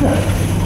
哼